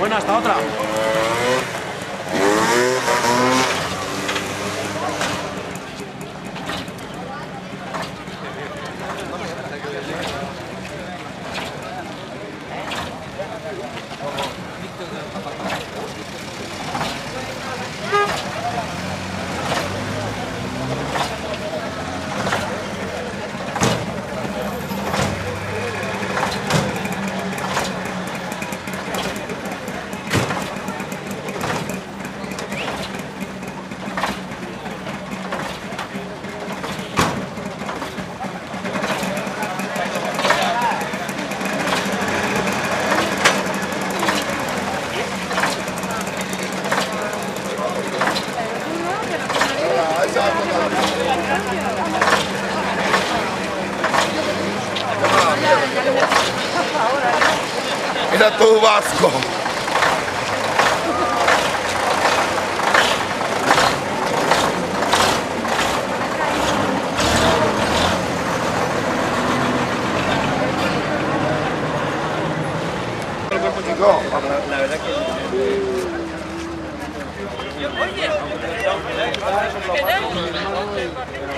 Bueno, hasta otra. Mira tu Vasco. La verdad que... Oye,